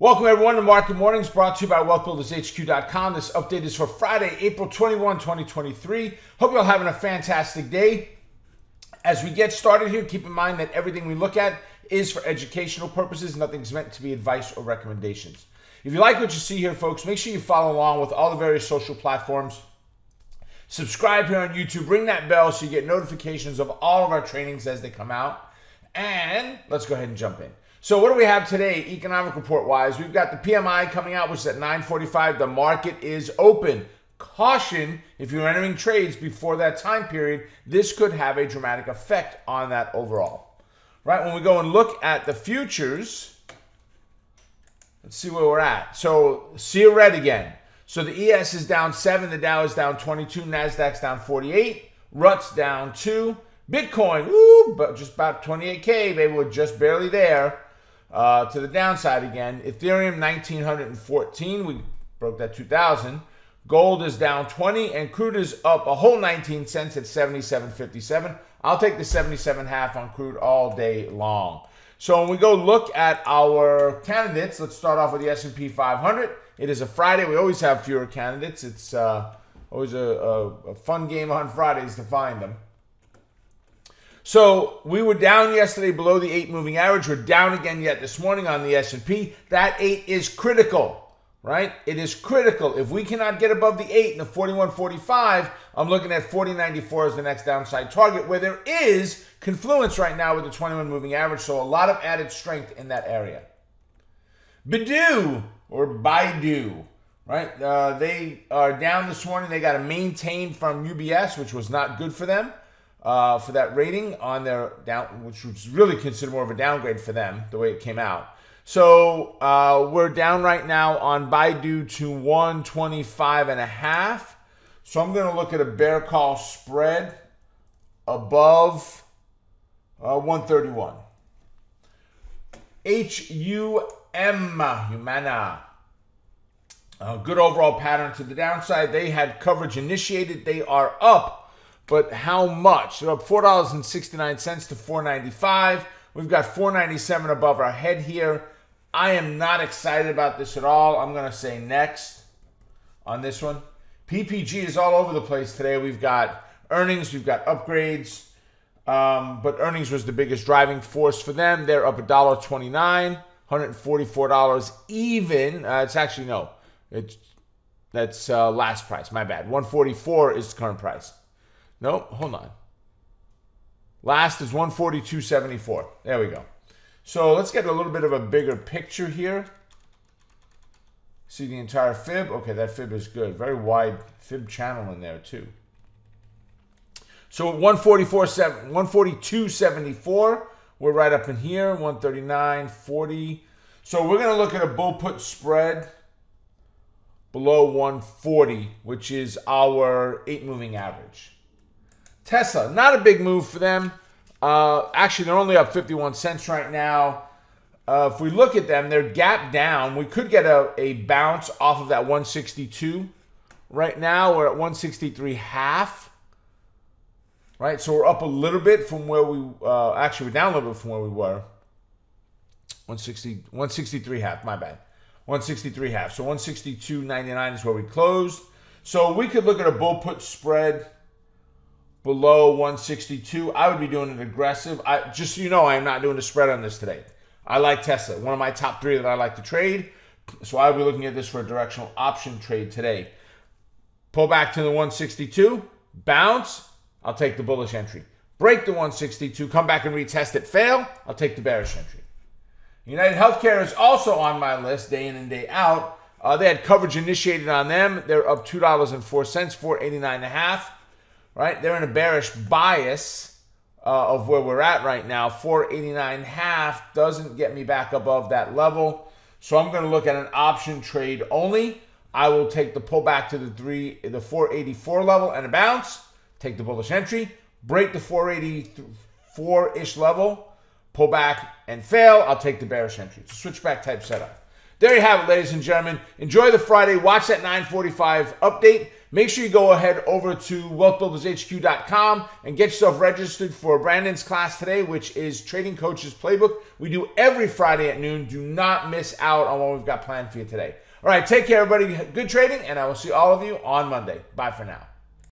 Welcome everyone to Market Mornings brought to you by WealthBuildersHQ.com. This update is for Friday, April 21, 2023. Hope you're all having a fantastic day. As we get started here, keep in mind that everything we look at is for educational purposes. Nothing's meant to be advice or recommendations. If you like what you see here, folks, make sure you follow along with all the various social platforms. Subscribe here on YouTube. Ring that bell so you get notifications of all of our trainings as they come out. And let's go ahead and jump in. So what do we have today, economic report wise? We've got the PMI coming out, which is at 945. The market is open. Caution if you're entering trades before that time period, this could have a dramatic effect on that overall. Right? When we go and look at the futures, let's see where we're at. So see a red again. So the ES is down 7, the Dow is down 22, Nasdaq's down 48, RUT's down 2, Bitcoin, woo, but just about 28k, baby, we're just barely there. Uh, to the downside again, Ethereum 1914, we broke that 2000. Gold is down 20 and crude is up a whole 19 cents at 77.57. I'll take the 77 half on crude all day long. So when we go look at our candidates, let's start off with the S&P 500. It is a Friday. We always have fewer candidates. It's uh, always a, a, a fun game on Fridays to find them. So we were down yesterday below the eight moving average. We're down again yet this morning on the S&P. That eight is critical, right? It is critical. If we cannot get above the eight in the 41.45, I'm looking at 40.94 as the next downside target, where there is confluence right now with the 21 moving average. So a lot of added strength in that area. Baidu or Baidu, right? Uh, they are down this morning. They got a maintain from UBS, which was not good for them uh, for that rating on their down, which was really considered more of a downgrade for them the way it came out. So uh, we're down right now on Baidu to 125 and a half. So I'm going to look at a bear call spread above uh, 131. HUM, Humana. A good overall pattern to the downside. They had coverage initiated. They are up but how much? Up four dollars and sixty nine cents to four ninety five. We've got four ninety seven above our head here. I am not excited about this at all. I'm gonna say next on this one. PPG is all over the place today. We've got earnings, we've got upgrades, um, but earnings was the biggest driving force for them. They're up a dollar twenty nine, hundred forty four dollars even. Uh, it's actually no, it's that's uh, last price. My bad. One forty four is the current price. Nope, hold on. Last is 142.74. There we go. So let's get a little bit of a bigger picture here. See the entire fib? Okay, that fib is good. Very wide fib channel in there too. So 144, 142.74. We're right up in here. 139.40. So we're going to look at a bull put spread below 140, which is our eight moving average. Tesla, not a big move for them. Uh, actually, they're only up 51 cents right now. Uh, if we look at them, they're gap down. We could get a, a bounce off of that 162. Right now, we're at 163 half. Right, so we're up a little bit from where we uh, actually we're down a little bit from where we were. 160, 163 half. My bad. 163 half. So 162.99 is where we closed. So we could look at a bull put spread below 162, I would be doing an aggressive. I just so you know, I am not doing a spread on this today. I like Tesla, one of my top three that I like to trade. So I'll be looking at this for a directional option trade today. Pull back to the 162, bounce, I'll take the bullish entry. Break the 162, come back and retest it, fail, I'll take the bearish entry. United Healthcare is also on my list day in and day out. Uh, they had coverage initiated on them. They're up $2.04, 489 and a half right? They're in a bearish bias uh, of where we're at right now. 489 half doesn't get me back above that level. So I'm going to look at an option trade only. I will take the pullback to the three, the 484 level and a bounce. Take the bullish entry, break the 484-ish level, pull back and fail. I'll take the bearish entry. It's a switchback type setup. There you have it, ladies and gentlemen. Enjoy the Friday. Watch that 945 update. Make sure you go ahead over to wealthbuildershq.com and get yourself registered for Brandon's class today, which is Trading Coaches Playbook. We do every Friday at noon. Do not miss out on what we've got planned for you today. All right, take care, everybody. Good trading, and I will see all of you on Monday. Bye for now.